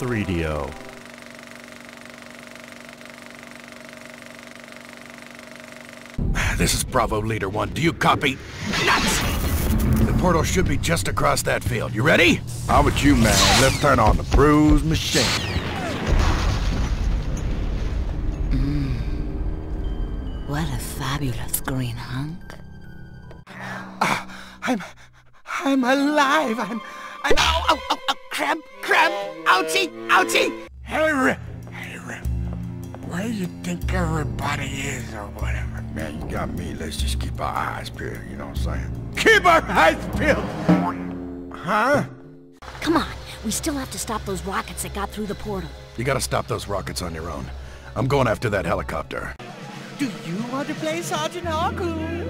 3DO. This is Bravo Leader 1. Do you copy? Nuts! The portal should be just across that field. You ready? How about you, man? Let's turn on the bruise machine. Mm. What a fabulous green hunk. Ah, I'm... I'm alive. I'm... I'm... Ow, ow, ow, ow, crab, crab, ouchie, ouchie. Hey, Rip. Hey, Rip. Where you think everybody is or whatever? Man, you got me. Let's just keep our eyes peeled, you know what I'm saying? Keep our eyes peeled! Huh? Come on, we still have to stop those rockets that got through the portal. You gotta stop those rockets on your own. I'm going after that helicopter. Do you want to play Sergeant Harcoon?